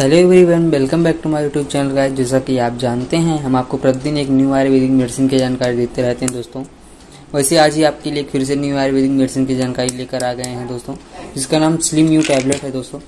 Hello everyone welcome back to my YouTube channel guys जैसा कि आप जानते हैं, हम आपको प्रतिदिन एक न्यू आयुर्वेदिक मेडिसिन की जानकारी देते रहते हैं, दोस्तों। वैसे आज ही आपके लिए फिर से न्यू आयुर्वेदिक मेडिसिन की जानकारी लेकर आ गए हैं, दोस्तों। जिसका नाम स्लिम यू टैबलेट है, दोस्तों।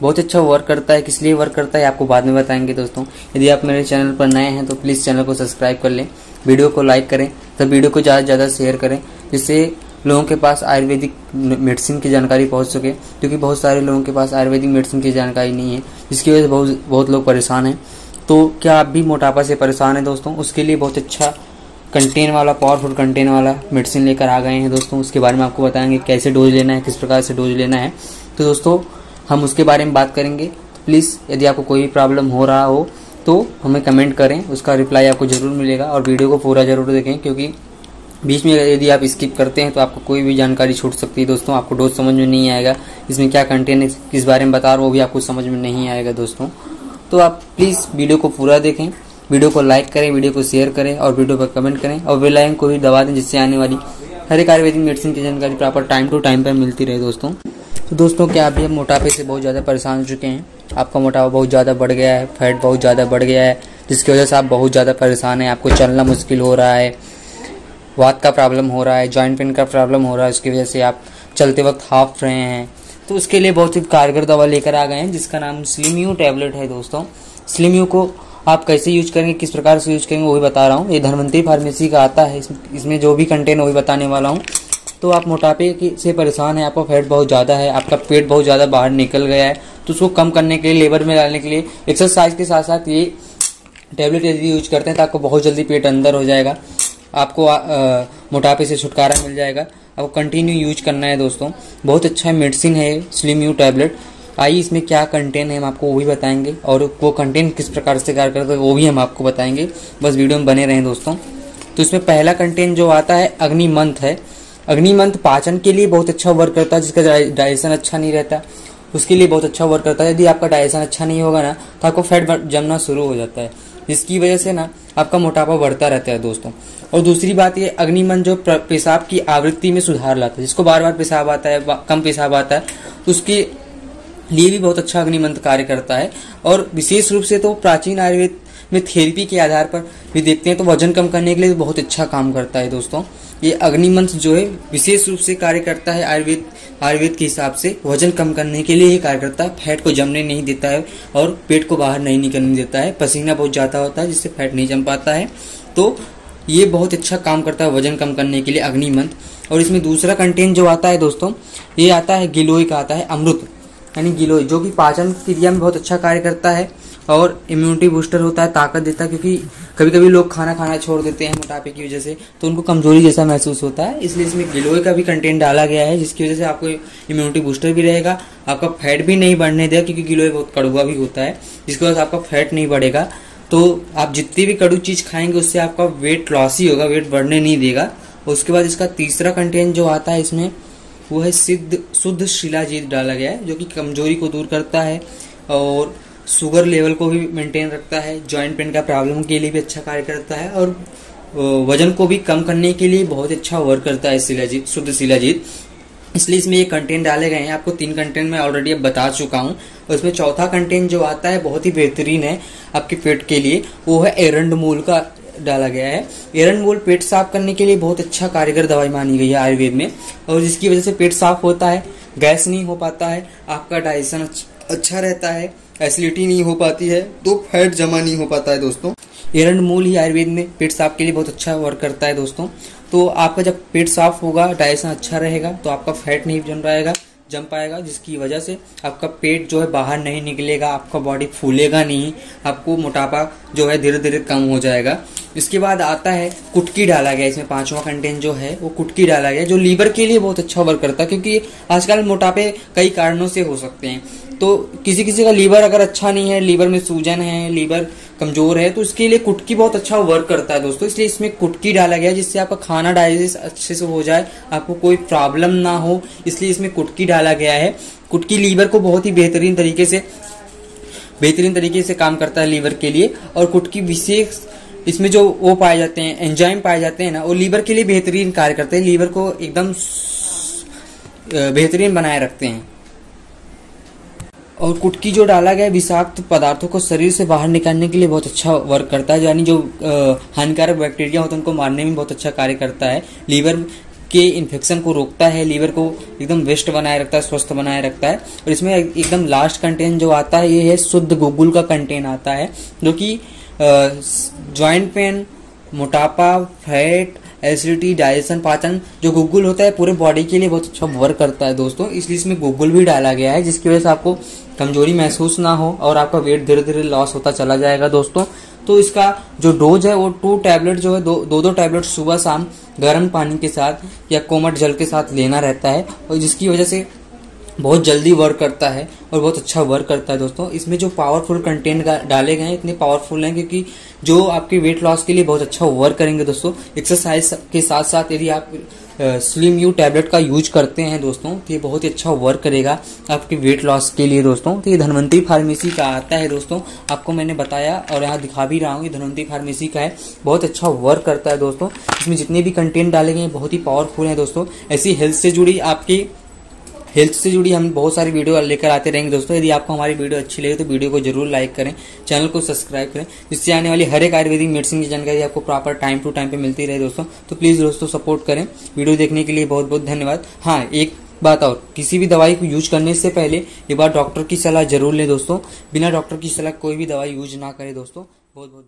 बहुत अच्छा वर्क करता है। किस लिए वर्क करता है, आपको बाद में बताएँगे, दोस्तों। यदि आप मेरे चैनल पर नए हैं तो प्लीज़ चैनल को सब्सक्राइब कर लें। वीडियो को लाइक करें तो वीडियो को ज़्यादा से ज़्यादा शेयर करें, जिससे लोगों के पास आयुर्वेदिक मेडिसिन की जानकारी पहुँच सके, क्योंकि बहुत सारे लोगों के पास आयुर्वेदिक मेडिसिन की जानकारी नहीं है, जिसकी वजह से बहुत बहुत लोग परेशान हैं। तो क्या आप भी मोटापा से परेशान हैं दोस्तों? उसके लिए बहुत अच्छा कंटेन वाला पावरफुल कंटेन वाला मेडिसिन लेकर आ गए हैं दोस्तों। उसके बारे में आपको बताएँगे कैसे डोज लेना है, किस प्रकार से डोज लेना है। तो दोस्तों, हम उसके बारे में बात करेंगे। प्लीज़ यदि आपको कोई भी प्रॉब्लम हो रहा हो तो हमें कमेंट करें। उसका रिप्लाई आपको ज़रूर मिलेगा और वीडियो को पूरा ज़रूर देखें, क्योंकि बीच में यदि आप स्किप करते हैं तो आपको कोई भी जानकारी छूट सकती है। दोस्तों, आपको डोज समझ में नहीं आएगा। इसमें क्या कंटेंट है, किस बारे में बता रहा वो भी आपको समझ में नहीं आएगा दोस्तों। तो आप प्लीज़ वीडियो को पूरा देखें। वीडियो को लाइक करें वीडियो को शेयर करें और वीडियो पर कमेंट करें और बेल आइकन को भी दबा दें, जिससे आने वाली हर एक आयुर्वेदिक मेडिसिन की जानकारी प्रॉपर टाइम टू टाइम पर मिलती रहे दोस्तों। तो दोस्तों, क्या अभी आप मोटापे से बहुत ज़्यादा परेशान हो चुके हैं? आपका मोटापा बहुत ज़्यादा बढ़ गया है फैट बहुत ज़्यादा बढ़ गया है, जिसकी वजह से आप बहुत ज़्यादा परेशान हैं। आपको चलना मुश्किल हो रहा है वात का प्रॉब्लम हो रहा है जॉइंट पेन का प्रॉब्लम हो रहा है, उसकी वजह से आप चलते वक्त हाफ़ रहे हैं। तो उसके लिए बहुत ही कारगर दवा लेकर आ गए हैं, जिसका नाम स्लिम्यू टैबलेट है दोस्तों। स्लिम्यू को आप कैसे यूज़ करेंगे, किस प्रकार से यूज़ करेंगे वही बता रहा हूँ। ये धनवंतरी फार्मेसी का आता है, इसमें जो भी कंटेंट वही बताने वाला हूँ। तो आप मोटापे से परेशान है, आपका फैट बहुत ज़्यादा है, आपका पेट बहुत ज़्यादा बाहर निकल गया है तो उसको कम करने के लिए लेबर में डालने के लिए एक्सरसाइज के साथ साथ ये टैबलेट यदि यूज़ करते हैं तो आपको बहुत जल्दी पेट अंदर हो जाएगा। आपको मोटापे से छुटकारा मिल जाएगा। आपको कंटिन्यू यूज़ करना है दोस्तों। बहुत अच्छा मेडिसिन है स्लिम यू टैबलेट आइए इसमें क्या कंटेंट है हम आपको वो भी बताएँगे और वो कंटेंट किस प्रकार से कार्य करता है वो भी हम आपको बताएँगे। बस वीडियो में बने रहें दोस्तों। तो इसमें पहला कंटेंट जो आता है अग्निमंथ है। अग्निमंथ पाचन के लिए बहुत अच्छा वर्क करता है, जिसका डाइजेशन अच्छा नहीं रहता। उसके लिए बहुत अच्छा वर्क करता है। यदि आपका डाइजेशन अच्छा नहीं होगा ना तो आपको फैट जमना शुरू हो जाता है। जिसकी वजह से ना आपका मोटापा बढ़ता रहता है दोस्तों। और दूसरी बात ये, अग्निमन जो पेशाब की आवृत्ति में सुधार लाता है, जिसको बार बार पेशाब आता है कम पेशाब आता है उसके लिए भी बहुत अच्छा अग्निमंत्र कार्य करता है। और विशेष रूप से तो प्राचीन आयुर्वेद में थेरेपी के आधार पर भी देखते हैं तो वज़न कम करने के लिए बहुत अच्छा काम करता है दोस्तों। ये अग्निमंत्र जो है, विशेष रूप से कार्य करता है आयुर्वेद आयुर्वेद के हिसाब से। वज़न कम करने के लिए ही कार्य करता है फैट को जमने नहीं देता है और पेट को बाहर नहीं निकलने देता है। पसीना बहुत ज़्यादा होता है, जिससे फैट नहीं जम पाता है। तो ये बहुत अच्छा काम करता है वज़न कम करने के लिए अग्निमंत्र और इसमें दूसरा कंटेंट जो आता है दोस्तों, ये आता है गिलोय का आता है अमृत। यानी गिलोय, जो कि पाचन क्रिया में बहुत अच्छा कार्य करता है। और इम्यूनिटी बूस्टर होता है, ताकत देता है, क्योंकि कभी कभी लोग खाना खाना छोड़ देते हैं मोटापे की वजह से तो उनको कमज़ोरी जैसा महसूस होता है। इसलिए इसमें गिलोय का भी कंटेंट डाला गया है, जिसकी वजह से आपको इम्यूनिटी बूस्टर भी रहेगा, आपका फैट भी नहीं बढ़ने देगा, क्योंकि गिलोय बहुत कड़ुआ भी होता है, जिसकी वजह से आपका फैट नहीं बढ़ेगा। तो आप जितनी भी कड़ू चीज़ खाएँगे, उससे आपका वेट लॉस ही होगा वेट बढ़ने नहीं देगा। उसके बाद इसका तीसरा कंटेंट जो आता है इसमें, वो है सिद्ध, शुद्ध शिलाजीत डाला गया है, जो कि कमज़ोरी को दूर करता है, और शुगर लेवल को भी मेंटेन रखता है जॉइंट पेन का प्रॉब्लम के लिए भी अच्छा कार्य करता है और वज़न को भी कम करने के लिए बहुत अच्छा वर्क करता है शिलाजीत, शुद्ध शिलाजीत। इसलिए इसमें ये कंटेंट डाले गए हैं, आपको तीन कंटेंट मैं ऑलरेडी अब बता चुका हूँ। और इसमें चौथा कंटेंट जो आता है, बहुत ही बेहतरीन है आपके पेट के लिए, वो है एरंड मूल का डाला गया है। एरंड मूल पेट साफ़ करने के लिए बहुत अच्छा कारीगर दवाई मानी गई है आयुर्वेद में। और जिसकी वजह से पेट साफ़ होता है, गैस नहीं हो पाता है, आपका डाइजेशन अच्छा रहता है एसिडिटी नहीं हो पाती है तो फैट जमा नहीं हो पाता है दोस्तों। एरंड मूल ही आयुर्वेद में पेट साफ़ के लिए बहुत अच्छा वर्क करता है दोस्तों। तो आपका जब पेट साफ़ होगा डाइजेशन अच्छा रहेगा तो आपका फैट नहीं जम रहेगा जम पाएगा, जिसकी वजह से आपका पेट जो है बाहर नहीं निकलेगा, आपका बॉडी फूलेगा नहीं, आपको मोटापा जो है धीरे धीरे कम हो जाएगा। इसके बाद आता है कुटकी डाला गया, इसमें पांचवा कंटेंट जो है, वो कुटकी डाला गया, जो लीवर के लिए बहुत अच्छा वर्क करता है, क्योंकि आजकल मोटापे कई कारणों से हो सकते हैं। तो किसी किसी का लीवर अगर अच्छा नहीं है, लीवर में सूजन है, लीवर कमज़ोर है तो उसके लिए कुटकी बहुत अच्छा वर्क करता है दोस्तों। इसलिए इसमें कुटकी डाला गया जिससे आपका खाना डाइजेस्ट अच्छे से हो जाए, आपको कोई प्रॉब्लम ना हो। इसलिए इसमें कुटकी डाला गया है। कुटकी लीवर को बहुत ही बेहतरीन तरीके से, बेहतरीन तरीके से काम करता है लीवर के लिए। और कुटकी विशेष इसमें जो वो पाए जाते हैं एंजाइम पाए जाते हैं ना, वो लीवर के लिए बेहतरीन कार्य करते हैं। लीवर को एकदम बेहतरीन बनाए रखते हैं। और कुटकी जो डाला गया विषाक्त पदार्थों को शरीर से बाहर निकालने के लिए बहुत अच्छा वर्क करता है, यानी जो हानिकारक बैक्टीरिया होते हैं, उनको मारने में बहुत अच्छा कार्य करता है। लीवर के इन्फेक्शन को रोकता है लीवर को एकदम वेस्ट बनाए रखता है, स्वस्थ बनाए रखता है। और इसमें एकदम लास्ट कंटेंट जो आता है, ये है शुद्ध गुगुल का कंटेंट आता है, जो कि ज्वाइंट पेन मोटापा फैट एसिडिटी डाइजेशन पाचन, जो गुगुल होता है, पूरे बॉडी के लिए बहुत अच्छा वर्क करता है दोस्तों। इसलिए इसमें गुगुल भी डाला गया है, जिसकी वजह से आपको कमज़ोरी महसूस ना हो और आपका वेट धीरे धीरे लॉस होता चला जाएगा दोस्तों। तो इसका जो डोज है वो टू टैबलेट जो है दो दो, टैबलेट सुबह शाम गर्म पानी के साथ या कोमट जल के साथ लेना रहता है और जिसकी वजह से बहुत जल्दी वर्क करता है और बहुत अच्छा वर्क करता है दोस्तों। इसमें जो पावरफुल कंटेंट डाले गए हैं इतने पावरफुल हैं क्योंकि जो आपके वेट लॉस के लिए बहुत अच्छा वर्क करेंगे दोस्तों। एक्सरसाइज के साथ साथ यदि आप स्लिम यू टैबलेट का यूज़ करते हैं दोस्तों तो ये बहुत ही अच्छा वर्क करेगा आपके वेट लॉस के लिए दोस्तों। तो ये धनवंतरी फार्मेसी का आता है दोस्तों। आपको मैंने बताया और यहाँ दिखा भी रहा हूँ, ये धनवंतरी फार्मेसी का है। बहुत अच्छा वर्क करता है दोस्तों। इसमें जितने भी कंटेंट डाले गए हैं, बहुत ही पावरफुल हैं दोस्तों। ऐसी हेल्थ से जुड़ी आपकी हेल्थ से जुड़ी हम बहुत सारी वीडियो लेकर आते रहेंगे। दोस्तों, यदि आपको हमारी वीडियो अच्छी लगे तो वीडियो को ज़रूर लाइक करें, चैनल को सब्सक्राइब करें, जिससे आने वाली हर एक आयुर्वेदिक मेडिसिन की जानकारी आपको प्रॉपर टाइम टू टाइम पे मिलती रहे दोस्तों। तो प्लीज़ दोस्तों सपोर्ट करें। वीडियो देखने के लिए बहुत बहुत धन्यवाद। हाँ एक बात और, किसी भी दवाई को यूज़ करने से पहले एक बार डॉक्टर की सलाह ज़रूर लें दोस्तों। बिना डॉक्टर की सलाह कोई भी दवाई यूज़ ना करें दोस्तों। बहुत बहुत